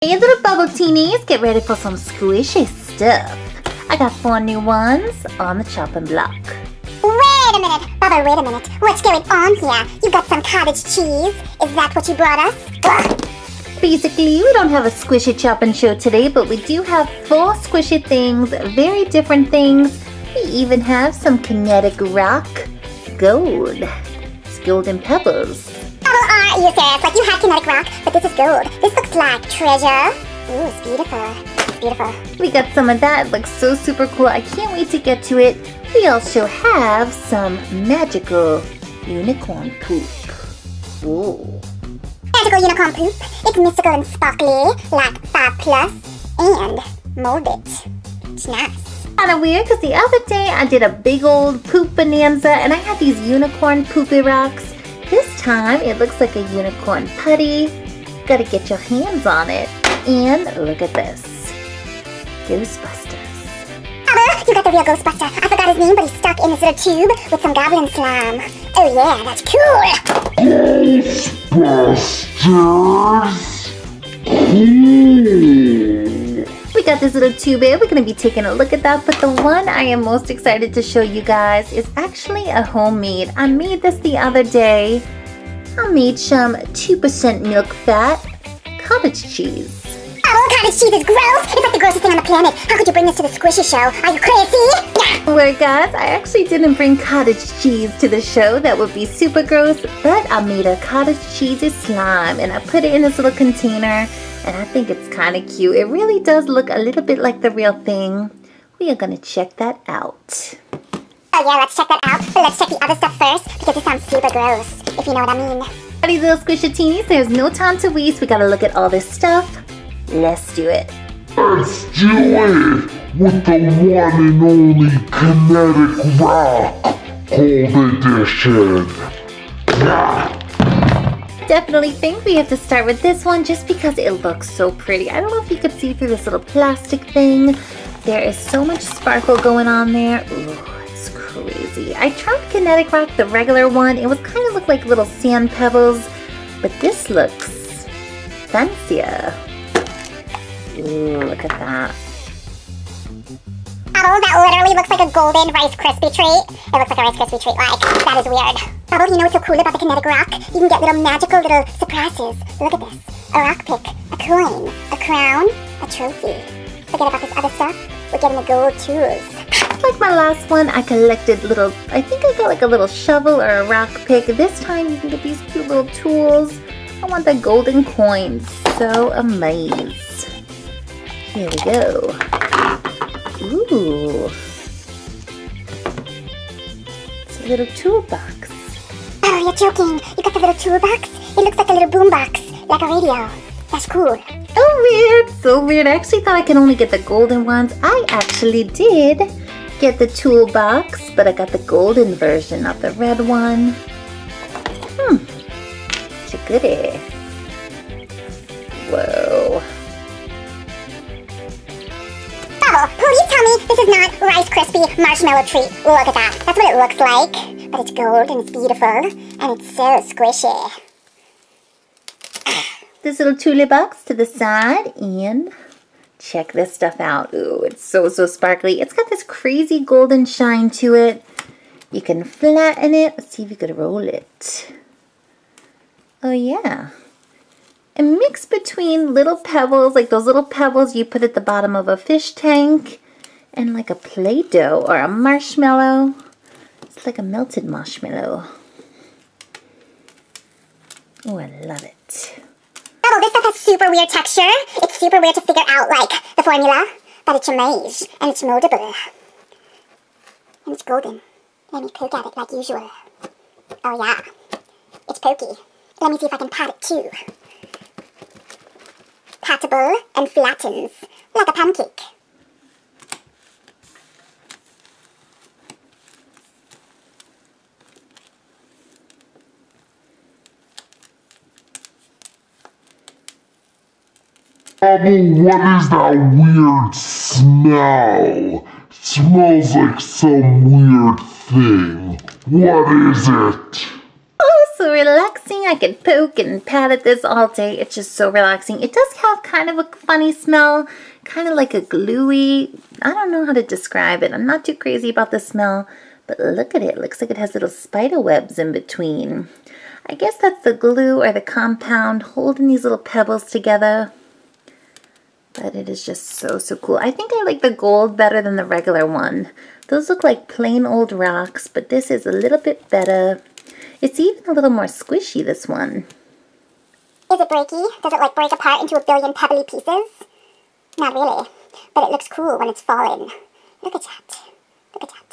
Hey little bubble teenies, get ready for some squishy stuff. I got four new ones on the chopping block. Wait a minute, Bubba, wait a minute. What's going on here? You got some cottage cheese? Is that what you brought us? Ugh. Basically, we don't have a squishy chopping show today, but we do have four squishy things, very different things. We even have some kinetic rock, gold, it's golden pebbles. Uh, Bubble, are you serious? Like you had kinetic rock, but this is gold. This looks like treasure. Ooh, it's beautiful. It's beautiful. We got some of that, it looks so super cool. I can't wait to get to it. We also have some magical unicorn poop. Ooh. Magical unicorn poop. It's mystical and sparkly, like 5 plus, and molded. It's nice. Kind of weird because the other day I did a big old poop bonanza and I had these unicorn poopy rocks. This time it looks like a unicorn putty. Gotta get your hands on it. And look at this. Ghostbusters. Bubba, you got the real Ghostbuster. I forgot his name, but he's stuck in this little tube with some goblin slime. Oh yeah, that's cool. Ghostbusters. Cool. We got this little tube here. We're gonna be taking a look at that. But the one I am most excited to show you guys is actually a homemade. I made this the other day. I made some 2% milk fat cottage cheese. Oh, cottage cheese is gross. It's like the grossest thing on the planet. How could you bring this to the squishy show? Are you crazy? Yeah. Where guys, I actually didn't bring cottage cheese to the show. That would be super gross. But I made a cottage cheesy slime and I put it in this little container and I think it's kind of cute. It really does look a little bit like the real thing. We are gonna check that out. Oh yeah, let's check that out. But let's check the other stuff first because it sounds super gross, if you know what I mean. Alrighty little squishy there's no time to waste. We gotta look at all this stuff. Let's do it. Let's do it with the one and only Kinetic Rock Gold Edition. Yeah. Definitely think we have to start with this one just because it looks so pretty. I don't know if you could see through this little plastic thing. There is so much sparkle going on there. Ooh, it's crazy. I tried Kinetic Rock, the regular one. It was kind of looked like little sand pebbles, but this looks fancier. Ooh, look at that. Bubble, that literally looks like a golden Rice Krispie treat. It looks like a Rice Krispie treat, like, that is weird. Bubble, you know what's so cool about the kinetic rock? You can get little magical little surprises. Look at this. A rock pick, a coin, a crown, a trophy. Forget about this other stuff. We're getting the gold tools. Like my last one, I collected little, I think I got like a little shovel or a rock pick. This time you can get these cute little tools. I want the golden coins. So amazed. Here we go. Ooh. It's a little toolbox. Oh, you're joking. You got the little toolbox? It looks like a little boombox, like a radio. That's cool. Oh, weird. So weird. I actually thought I could only get the golden ones. I actually did get the toolbox, but I got the golden version, not the red one. Hmm. It's a goodie. Whoa. This is not Rice Krispie marshmallow treat. Look at that. That's what it looks like. But it's gold and it's beautiful. And it's so squishy. This little tulip box to the side and check this stuff out. Ooh, it's so, so sparkly. It's got this crazy golden shine to it. You can flatten it. Let's see if you could roll it. Oh, yeah. A mix between little pebbles, like those little pebbles you put at the bottom of a fish tank, and like a Play-Doh or a marshmallow. It's like a melted marshmallow. Oh, I love it. Bubble, this stuff has super weird texture. It's super weird to figure out, like, the formula. But it's a maze, and it's moldable. And it's golden. Let me poke at it like usual. Oh yeah, it's pokey. Let me see if I can pat it too. Patable and flattens, like a pancake. Bubble, what is that weird smell? smells like some weird thing. What is it? Oh, so relaxing. I could poke and pat at this all day. It's just so relaxing. It does have kind of a funny smell, kind of like a gluey, I don't know how to describe it. I'm not too crazy about the smell, but look at it. it looks like it has little spider webs in between. I guess that's the glue or the compound holding these little pebbles together. But it is just so, so cool. I think I like the gold better than the regular one. Those look like plain old rocks, but this is a little bit better. It's even a little more squishy, this one. Is it breaky? Does it like break apart into a billion pebbly pieces? Not really, but it looks cool when it's falling. Look at that. Look at that.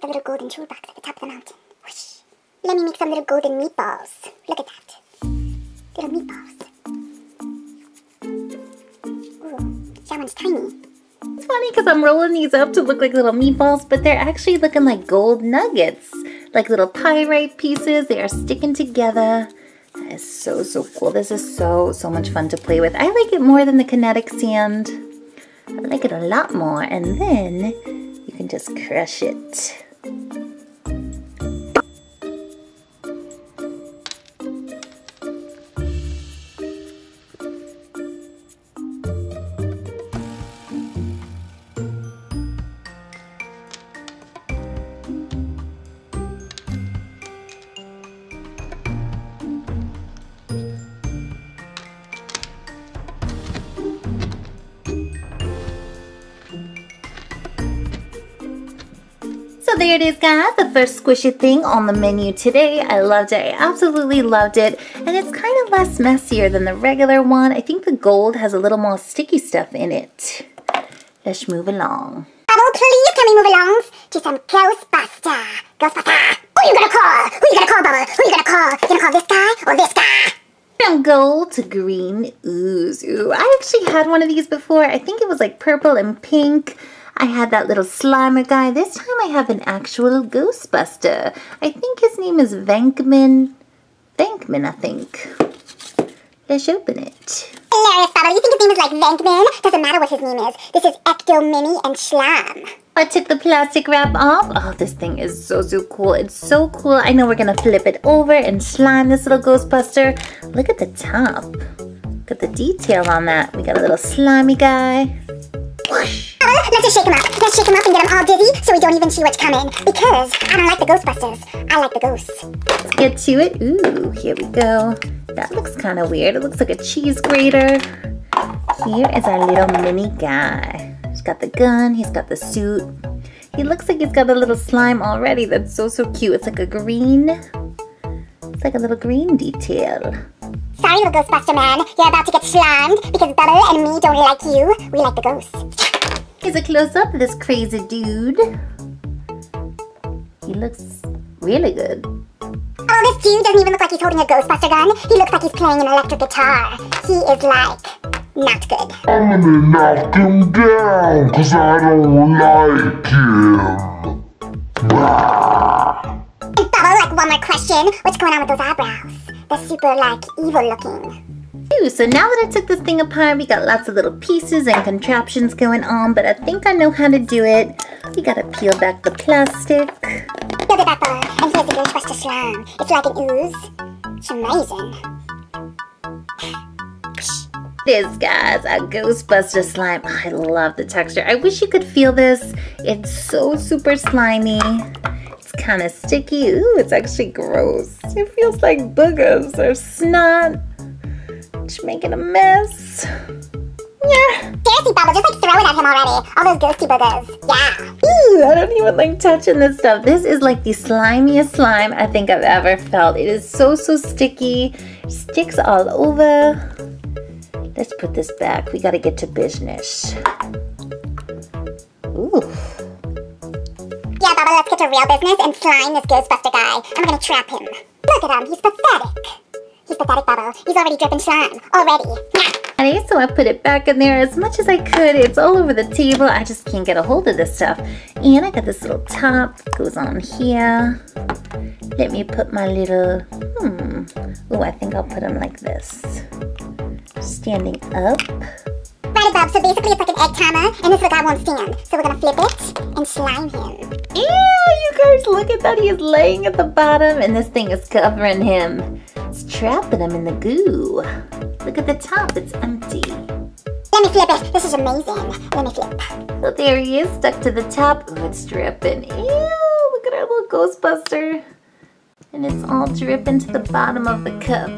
The little golden toolbox at the top of the mountain. Whoosh. Let me make some little golden meatballs. Look at that. Little meatballs. Ooh, that one's tiny. It's funny because I'm rolling these up to look like little meatballs, but they're actually looking like gold nuggets. Like little pyrite pieces. They are sticking together. That is so, so cool. This is so, so much fun to play with. I like it more than the kinetic sand. I like it a lot more. And then you can just crush it. So there it is guys, the first squishy thing on the menu today. I loved it, I absolutely loved it. And it's kind of less messier than the regular one. I think the gold has a little more sticky stuff in it. Let's move along. Bubble, please can we move along to some Ghostbuster? Ghostbuster! Who you gonna call? Who you gonna call, Bubble? Who you gonna call? You gonna call this guy or this guy? From gold to green ooze. Ooh, I actually had one of these before. I think it was like purple and pink. I had that little Slimer guy. This time I have an actual Ghostbuster. I think his name is Venkman. Venkman, I think. Let's open it. Hilarious, Bubble. You think his name is like Venkman? Doesn't matter what his name is. This is Ecto Mini and Schlam. I took the plastic wrap off. Oh, this thing is so, so cool. It's so cool. I know we're going to flip it over and slime this little Ghostbuster. Look at the top. Look at the detail on that. We got a little slimy guy. Whoosh. Just shake him up. Let's shake him up and get him all dizzy so we don't even see what's coming. Because I don't like the Ghostbusters. I like the ghosts. Let's get to it. Ooh, here we go. That looks kind of weird. It looks like a cheese grater. Here is our little mini guy. He's got the gun. He's got the suit. He looks like he's got a little slime already. That's so, so cute. It's like a green. It's like a little green detail. Sorry, little Ghostbuster man. You're about to get slimed because Bubble and me don't like you. We like the ghosts. Here's a close-up of this crazy dude. He looks really good. Oh, this dude doesn't even look like he's holding a Ghostbuster gun. He looks like he's playing an electric guitar. He is like not good. I'm gonna knock him down because I don't like him. And Bubble, like one more question. What's going on with those eyebrows? They're super like evil looking. Ooh, so now that I took this thing apart, we got lots of little pieces and contraptions going on, but I think I know how to do it. We gotta peel back the plastic. Peel it back, Bubble. And here's the Ghostbuster slime. It's like an ooze. It's amazing. This, guys, a Ghostbuster slime. I love the texture. I wish you could feel this. It's so super slimy. It's kind of sticky. Ooh, it's actually gross. It feels like boogers or snot. Just making a mess. Yeah. Seriously, Bubble, just like throw it at him already. All those ghosty boogers. Yeah. Ooh, I don't even like touching this stuff. This is like the slimiest slime I think I've ever felt. It is so, so sticky. Sticks all over. Let's put this back. We gotta get to business. Ooh. Yeah, Bubba, let's get to real business and slime this Ghostbuster guy. I'm gonna trap him. Look at him, he's pathetic. He's pathetic, Bubba. He's already dripping slime. Already. Okay, so I put it back in there as much as I could. It's all over the table. I just can't get a hold of this stuff. And I got this little top, goes on here. Let me put my little, hmm. Oh, I think I'll put them like this. Standing up. Right above, so basically it's like an egg timer, and this little guy won't stand. So we're gonna flip it and slime him. Ew, you guys, look at that. He is laying at the bottom, and this thing is covering him. It's trapping him in the goo. Look at the top, it's empty. Let me flip it. This is amazing. Let me flip. So there he is, stuck to the top. Ooh, it's dripping. Ew, look at our little Ghostbuster. And it's all dripping to the bottom of the cup.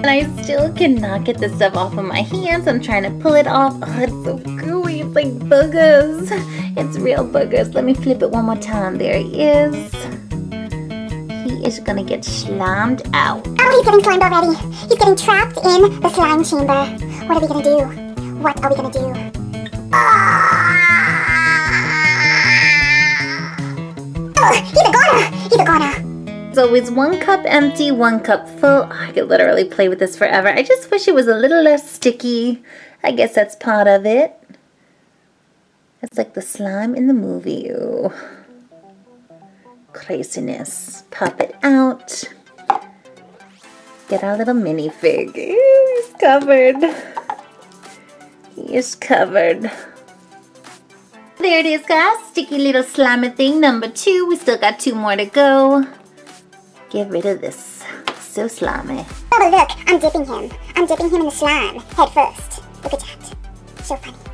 And I still cannot get this stuff off of my hands. I'm trying to pull it off. Oh, it's so. It's like boogers. It's real boogers. Let me flip it one more time. There he is. He is gonna get slimed out. Oh, he's getting slimed already. He's getting trapped in the slime chamber. What are we gonna do? What are we gonna do? Ah! Oh, he's a goner! He's a goner! It's always one cup empty, one cup full. I could literally play with this forever. I just wish it was a little less sticky. I guess that's part of it. It's like the slime in the movie. Ooh. Craziness. Pop it out. Get our little minifig. He's covered. He is covered. There it is, guys. Sticky little slimy thing number two. We still got two more to go. Get rid of this. So slimy. Oh, look, I'm dipping him. I'm dipping him in the slime, head first. Look at that. So funny.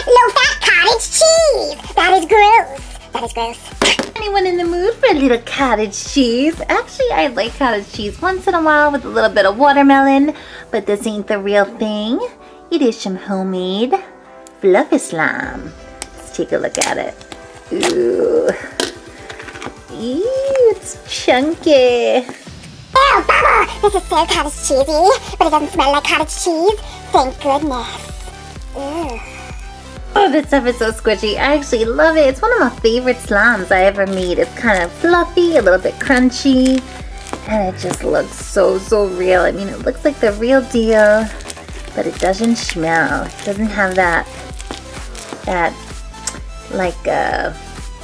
2% fat, low fat cottage cheese! That is gross. That is gross. Anyone in the mood for a little cottage cheese? Actually, I like cottage cheese once in a while with a little bit of watermelon, but this ain't the real thing. It is some homemade fluffy slime. Let's take a look at it. Ooh. Ew, it's chunky. Ew, Bubba! This is so cottage cheesy, but it doesn't smell like cottage cheese. Thank goodness. Ew. Oh, this stuff is so squishy. I actually love it. It's one of my favorite slimes I ever made. It's kind of fluffy, a little bit crunchy, and it just looks so, so real. I mean, it looks like the real deal, but it doesn't smell. It doesn't have that, that, like, uh,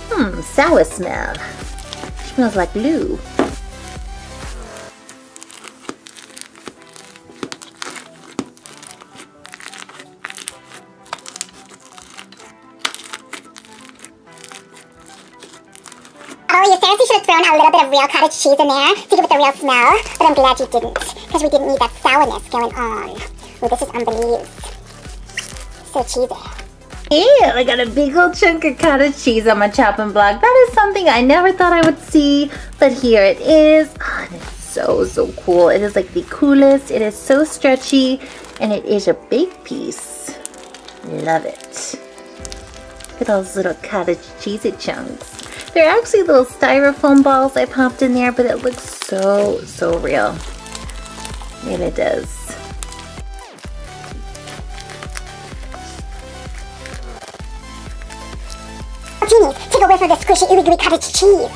hmm, sour smell. It smells like glue. Real cottage cheese in there to give it the real smell, but I'm glad you didn't, because we didn't need that sourness going on. Oh, this is unbelievable. So cheesy. Ew, I got a big old chunk of cottage cheese on my chopping block. That is something I never thought I would see, but here it is. Oh, it's so, so cool. It is like the coolest. It is so stretchy, and it is a big piece. Love it. Look at those little cottage cheesy chunks. They're actually little styrofoam balls I popped in there, but it looks so, so real. And it does. Genie, take a whiff of the squishy ooey gooey cottage cheese.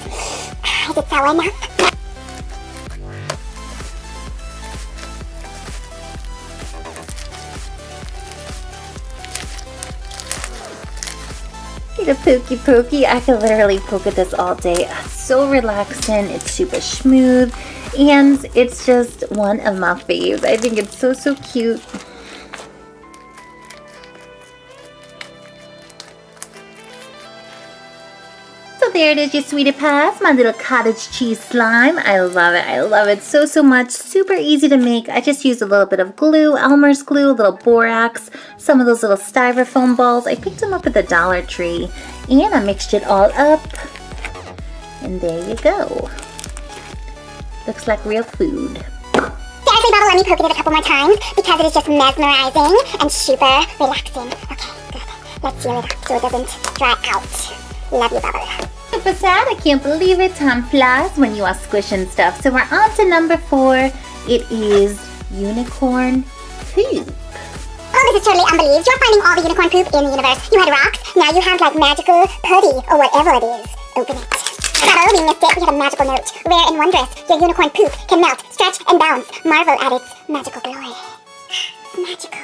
Ah, is it sour enough? Pokey pokey. I could literally poke at this all day. It's so relaxing. It's super smooth. And it's just one of my faves. I think it's so, so cute. So there it is, your sweetie pies, my little cottage cheese slime. I love it. I love it so, so much. Super easy to make. I just used a little bit of glue, Elmer's glue, a little borax, some of those little styrofoam balls. I picked them up at the Dollar Tree and I mixed it all up. And there you go. Looks like real food. Seriously, Bubba, let me poke it a couple more times because it is just mesmerizing and super relaxing. Okay, good. Let's seal it up so it doesn't dry out. Love you, Bubba. Super sad. I can't believe it. Time flies when you are squishing stuff. So we're on to number four. It is unicorn poop. Bubble, this is totally unbelievable. You're finding all the unicorn poop in the universe. You had rocks, now you have like magical putty or whatever it is. Open it. Bubble, we missed it. We have a magical note. Rare and wondrous. Your unicorn poop can melt, stretch, and bounce. Marvel at its magical glory. magical.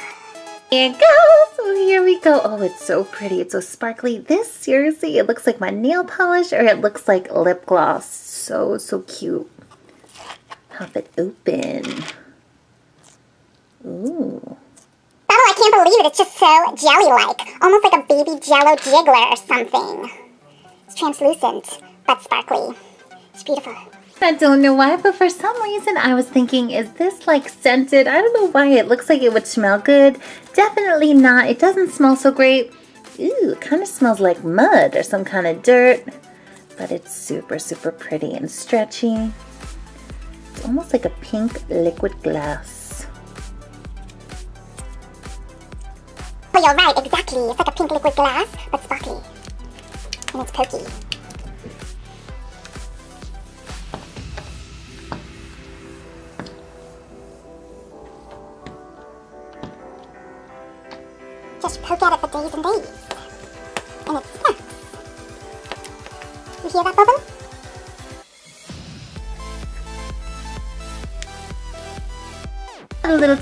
Here it goes. Oh, here we go. Oh, it's so pretty. It's so sparkly. This, seriously, it looks like my nail polish or it looks like lip gloss. So, so cute. Pop it open. Ooh. Bubble, I can't believe it. It's just so jelly-like. Almost like a baby jello jiggler or something. It's translucent, but sparkly. It's beautiful. I don't know why, but for some reason I was thinking, is this like scented? I don't know why. It looks like it would smell good. Definitely not. It doesn't smell so great. Ooh, it kind of smells like mud or some kind of dirt. But it's super, super pretty and stretchy. It's almost like a pink liquid glass. Well, you're right, exactly. It's like a pink liquid glass, but sparkly. And it's pokey. Just poke at it for days and days.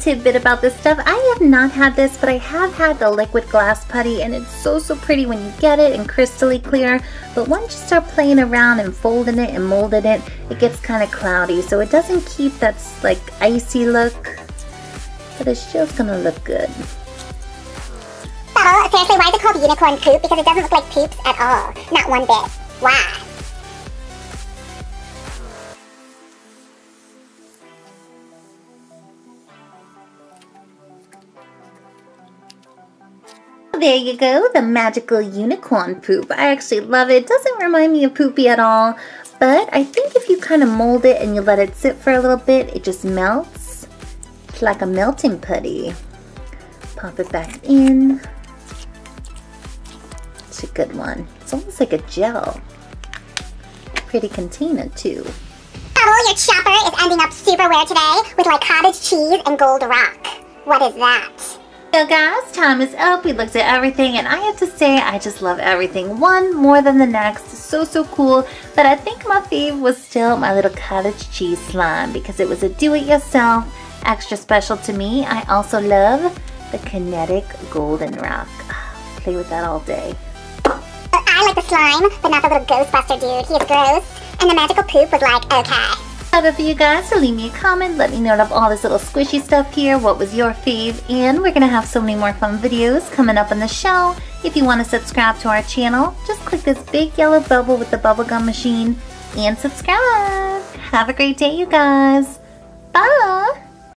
Tidbit about this stuff. I have not had this, but I have had the liquid glass putty, and it's so, so pretty when you get it and crystally clear. But once you start playing around and folding it and molding it, it gets kind of cloudy. So it doesn't keep that like icy look, but it's just gonna look good. Bubble, oh, seriously, why is it called unicorn poop? Because it doesn't look like poops at all. Not one bit. Why? Oh, there you go, the magical unicorn poop. I actually love it. Doesn't remind me of poopy at all, but I think if you kind of mold it and you let it sit for a little bit, it just melts. It's like a melting putty. Pop it back in. It's a good one. It's almost like a gel. Pretty container too. Bubble, your chopper is ending up super weird today with like cottage cheese and gold rock. What is that? So guys, time is up. We looked at everything and I have to say I just love everything. One more than the next. So, so cool. But I think my fave was still my little cottage cheese slime because it was a do-it-yourself, extra special to me. I also love the kinetic golden rock. Ah, play with that all day. I like the slime, but not the little Ghostbuster dude. He is gross. And the magical poop was like, okay. Love it for you guys, so leave me a comment. Let me know of all this little squishy stuff here. What was your fave? And we're to have so many more fun videos coming up on the show. If you want to subscribe to our channel, just click this big yellow bubble with the bubblegum machine and subscribe. Have a great day, you guys. Bye.